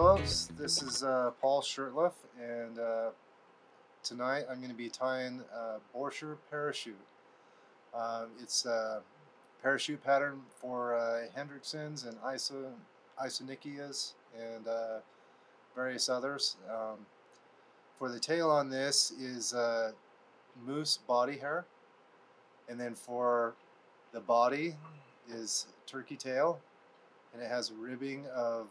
folks, this is uh, Paul Shirtliff and uh, tonight I'm going to be tying a Borcher parachute. Uh, it's a parachute pattern for uh, Hendrickson's and Iso, Isonychias and uh, various others. Um, for the tail on this is uh, moose body hair and then for the body is turkey tail and it has ribbing of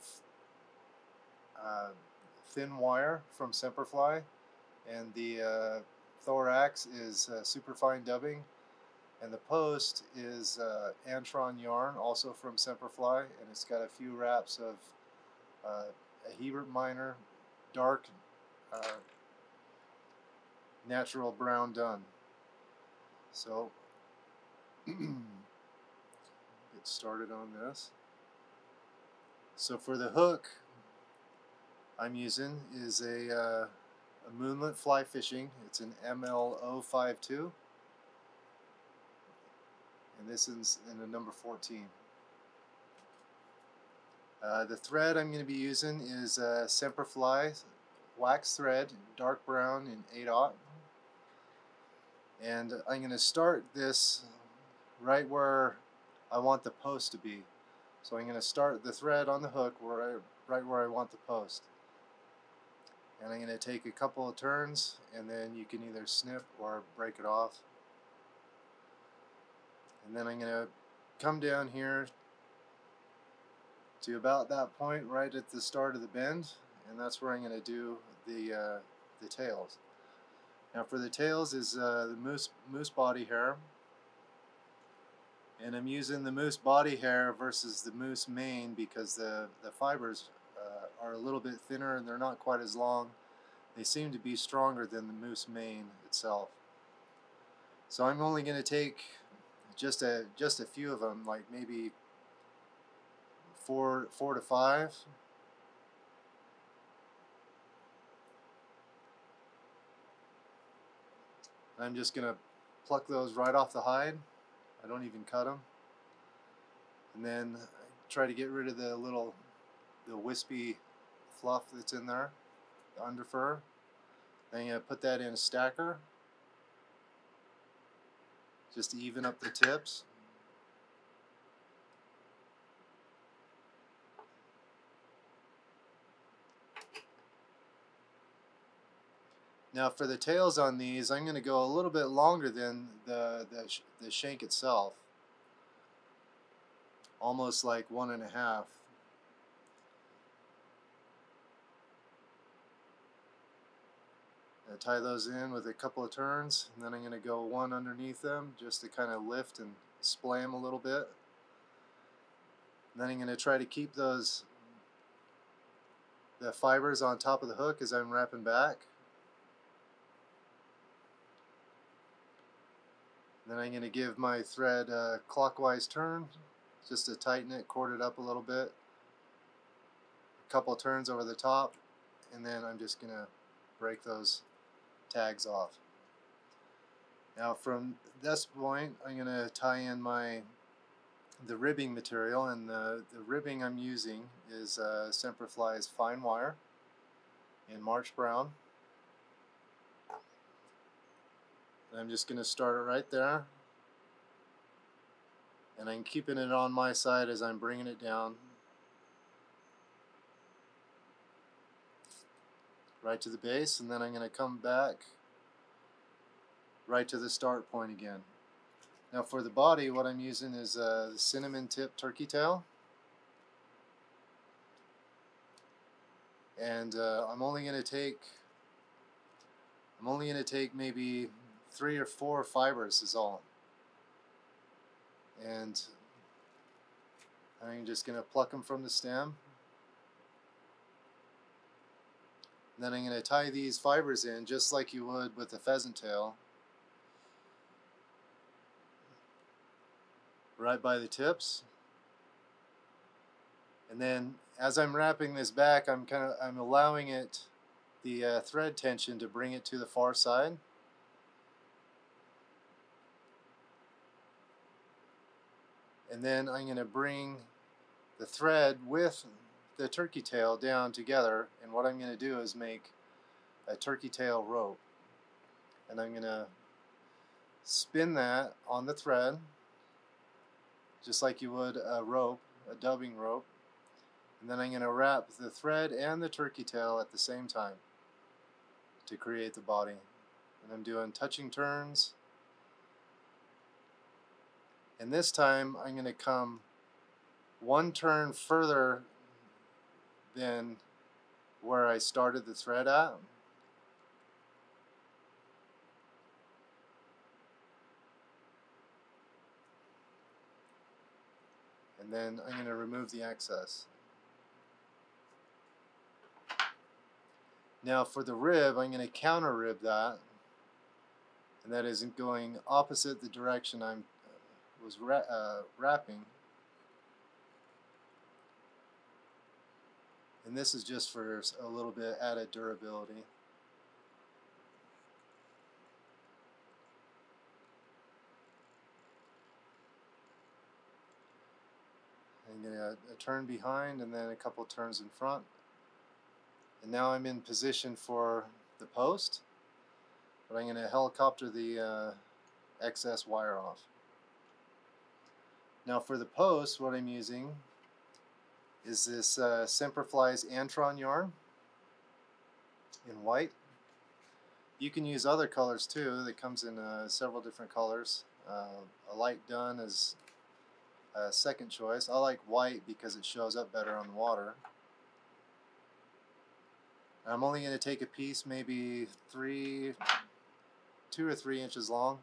uh, thin wire from Semperfli, and the uh, thorax is uh, superfine dubbing, and the post is Antron yarn, also from Semperfli, and it's got a few wraps of a Hebert Miner dark natural brown dun. So, get started on this. So for the hook, I'm using is a, uh, a Moonlit Fly Fishing. It's an ML052. And this is in the number 14. Uh, the thread I'm going to be using is uh, Semperfli wax thread, dark brown in 8-aught. And I'm going to start this right where I want the post to be. So I'm going to start the thread on the hook where I, right where I want the post and I'm going to take a couple of turns and then you can either snip or break it off. And then I'm going to come down here to about that point right at the start of the bend and that's where I'm going to do the uh, the tails. Now for the tails is uh, the moose moose body hair. And I'm using the moose body hair versus the moose mane because the the fibers are a little bit thinner and they're not quite as long. They seem to be stronger than the moose mane itself. So I'm only going to take just a just a few of them, like maybe four four to five. I'm just going to pluck those right off the hide. I don't even cut them. And then try to get rid of the little the wispy fluff that's in there, the underfur. Then you put that in a stacker just to even up the tips. Now for the tails on these, I'm going to go a little bit longer than the, the, sh the shank itself. Almost like one and a half. Uh, tie those in with a couple of turns and then I'm going to go one underneath them just to kind of lift and splay them a little bit. And then I'm going to try to keep those the fibers on top of the hook as I'm wrapping back. Then I'm going to give my thread a clockwise turn just to tighten it, cord it up a little bit. A couple turns over the top and then I'm just going to break those tags off. Now from this point I'm going to tie in my the ribbing material and the, the ribbing I'm using is uh, Semperfli's fine wire in March Brown. I'm just going to start it right there and I'm keeping it on my side as I'm bringing it down right to the base and then I'm going to come back right to the start point again. Now for the body what I'm using is a cinnamon tip turkey tail. And uh, I'm only going to take I'm only going to take maybe three or four fibers is all. And I'm just going to pluck them from the stem then I'm going to tie these fibers in just like you would with a pheasant tail. Right by the tips. And then as I'm wrapping this back, I'm kind of I'm allowing it the uh, thread tension to bring it to the far side. And then I'm going to bring the thread with the turkey tail down together and what I'm going to do is make a turkey tail rope. And I'm going to spin that on the thread just like you would a rope, a dubbing rope. And then I'm going to wrap the thread and the turkey tail at the same time to create the body. And I'm doing touching turns. And this time I'm going to come one turn further than where I started the thread at. And then I'm going to remove the excess. Now for the rib, I'm going to counter rib that. And that isn't going opposite the direction I'm was ra uh, wrapping. And this is just for a little bit added durability. I'm going to turn behind and then a couple turns in front. And now I'm in position for the post, but I'm going to helicopter the uh, excess wire off. Now for the post, what I'm using is this uh, Semperfli's Antron yarn in white. You can use other colors too. It comes in uh, several different colors. Uh, a light dun is a second choice. I like white because it shows up better on the water. I'm only going to take a piece maybe three, two or three inches long.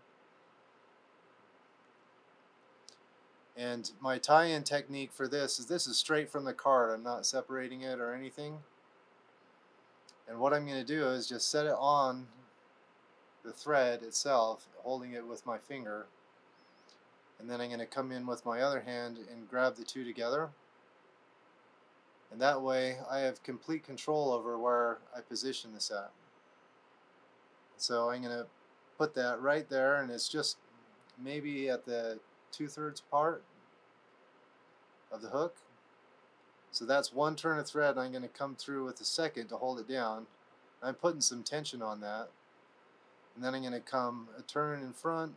And my tie-in technique for this is this is straight from the card. I'm not separating it or anything. And what I'm going to do is just set it on the thread itself, holding it with my finger. And then I'm going to come in with my other hand and grab the two together. And that way I have complete control over where I position this at. So I'm going to put that right there and it's just maybe at the two-thirds part of the hook. So that's one turn of thread I'm going to come through with the second to hold it down. I'm putting some tension on that. And then I'm going to come a turn in front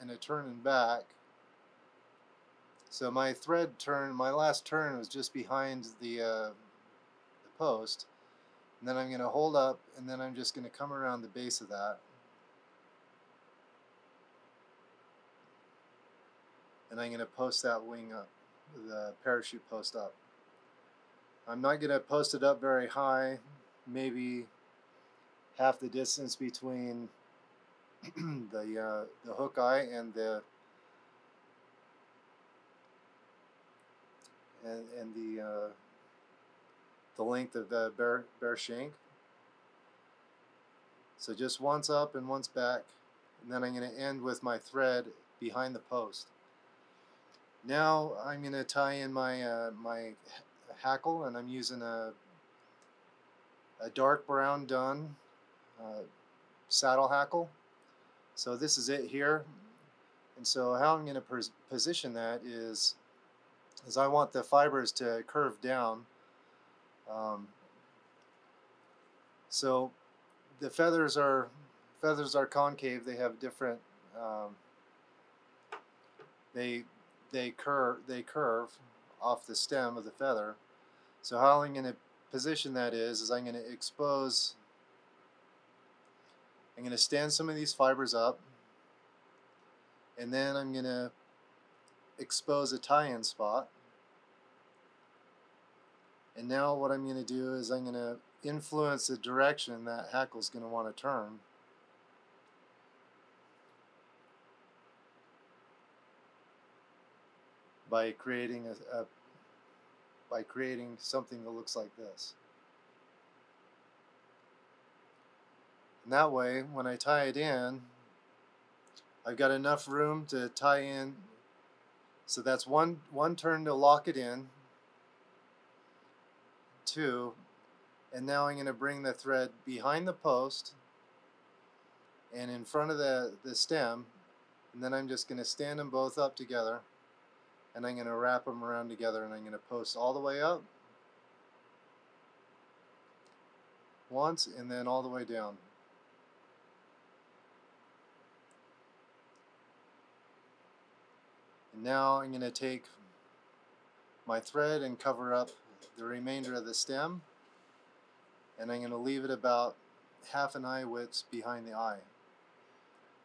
and a turn in back. So my thread turn, my last turn was just behind the, uh, the post. And then I'm going to hold up and then I'm just going to come around the base of that. And I'm going to post that wing up, the parachute post up. I'm not going to post it up very high, maybe half the distance between the uh, the hook eye and the and, and the uh, the length of the bear, bear shank. So just once up and once back, and then I'm going to end with my thread behind the post. Now I'm going to tie in my uh, my hackle and I'm using a, a dark brown dun uh, saddle hackle. So this is it here. And so how I'm going to position that is, is I want the fibers to curve down. Um, so the feathers are feathers are concave. They have different. Um, they they curve they curve off the stem of the feather. So how I'm going to position that is, is I'm going to expose, I'm going to stand some of these fibers up, and then I'm going to expose a tie-in spot. And now what I'm going to do is I'm going to influence the direction that hackle is going to want to turn. By creating a, a by creating something that looks like this. And that way, when I tie it in, I've got enough room to tie in. So that's one, one turn to lock it in. Two, and now I'm going to bring the thread behind the post and in front of the, the stem. And then I'm just going to stand them both up together and I'm going to wrap them around together and I'm going to post all the way up once and then all the way down. And now I'm going to take my thread and cover up the remainder of the stem and I'm going to leave it about half an eye width behind the eye.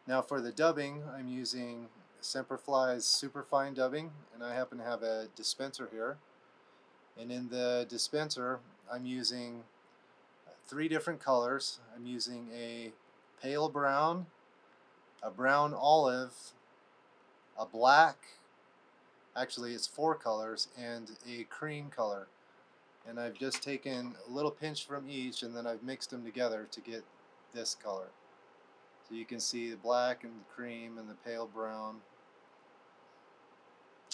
Now for the dubbing I'm using Semperfli's Superfine Dubbing and I happen to have a dispenser here and in the dispenser I'm using three different colors. I'm using a pale brown, a brown olive, a black, actually it's four colors, and a cream color. And I've just taken a little pinch from each and then I've mixed them together to get this color. So you can see the black and the cream and the pale brown.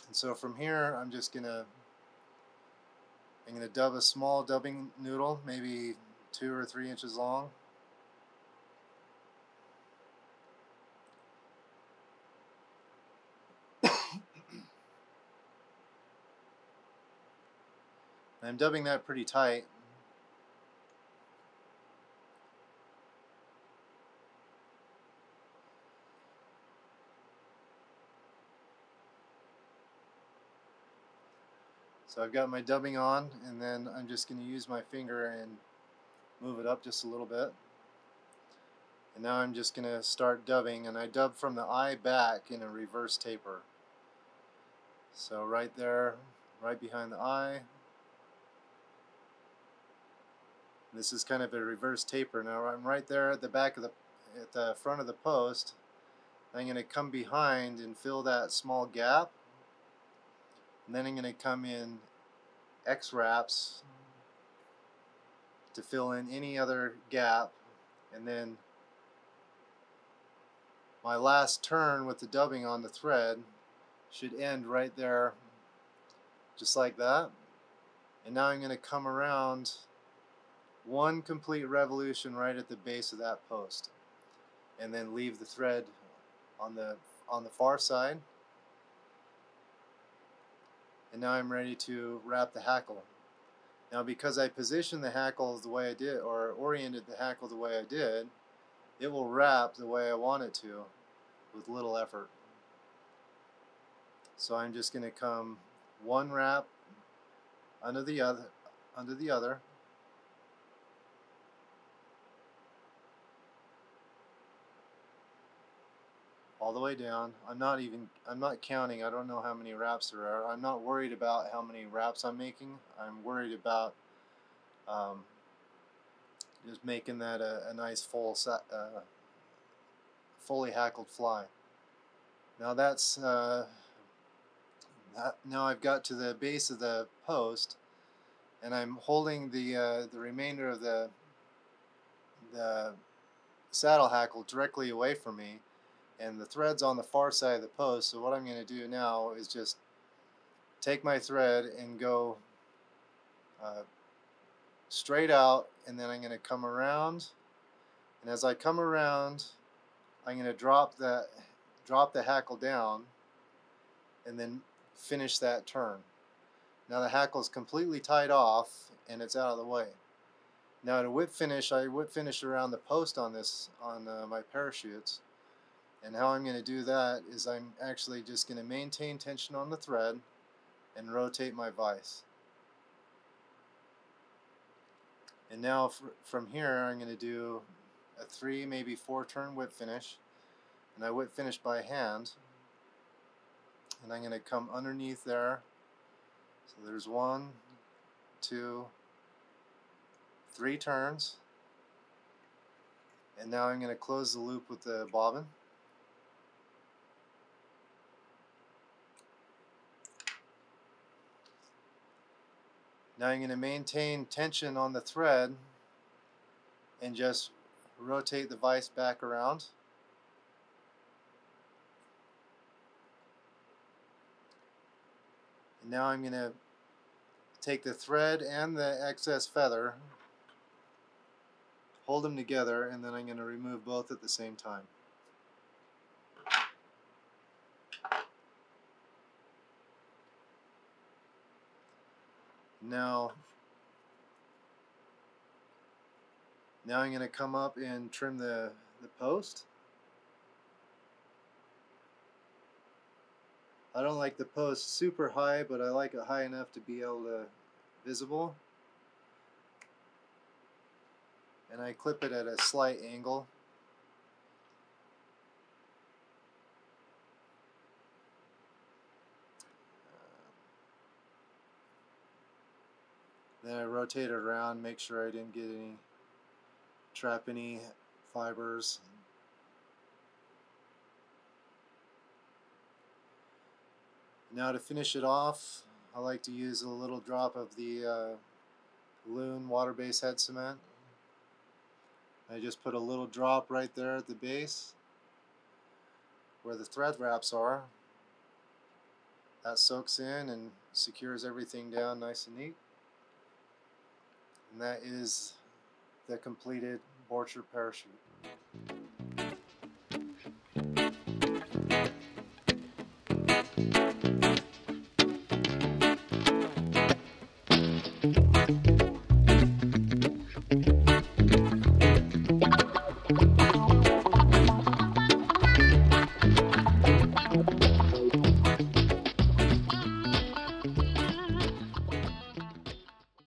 And so from here I'm just going to I'm going to dub a small dubbing noodle, maybe two or three inches long. I'm dubbing that pretty tight. So I've got my dubbing on and then I'm just going to use my finger and move it up just a little bit. And now I'm just going to start dubbing and I dub from the eye back in a reverse taper. So right there, right behind the eye. This is kind of a reverse taper. Now I'm right there at the back of the, at the front of the post. I'm going to come behind and fill that small gap. And then I'm going to come in X wraps to fill in any other gap. And then my last turn with the dubbing on the thread should end right there just like that. And now I'm going to come around one complete revolution right at the base of that post. And then leave the thread on the on the far side and now I'm ready to wrap the hackle now because I positioned the hackle the way I did, or oriented the hackle the way I did, it will wrap the way I want it to with little effort. So I'm just going to come one wrap under the other, under the other, all the way down. I'm not even, I'm not counting. I don't know how many wraps there are. I'm not worried about how many wraps I'm making. I'm worried about um, just making that a, a nice full, uh, fully hackled fly. Now that's, uh, that, now I've got to the base of the post and I'm holding the, uh, the remainder of the, the saddle hackle directly away from me and the thread's on the far side of the post so what I'm going to do now is just take my thread and go uh, straight out and then I'm going to come around and as I come around I'm going to drop that drop the hackle down and then finish that turn. Now the hackle is completely tied off and it's out of the way. Now to whip finish I whip finish around the post on this on uh, my parachutes and how I'm going to do that is I'm actually just going to maintain tension on the thread and rotate my vise. And now from here I'm going to do a three, maybe four turn whip finish. And I whip finish by hand. And I'm going to come underneath there. So there's one, two, three turns. And now I'm going to close the loop with the bobbin. Now I'm going to maintain tension on the thread and just rotate the vise back around. And now I'm going to take the thread and the excess feather, hold them together, and then I'm going to remove both at the same time. Now, Now I'm going to come up and trim the, the post. I don't like the post super high, but I like it high enough to be able to visible. And I clip it at a slight angle. Then I rotate it around, make sure I didn't get any, trap any fibers. Now to finish it off, I like to use a little drop of the uh, Loon water-based head cement. I just put a little drop right there at the base where the thread wraps are. That soaks in and secures everything down nice and neat. And that is the completed Borcher parachute.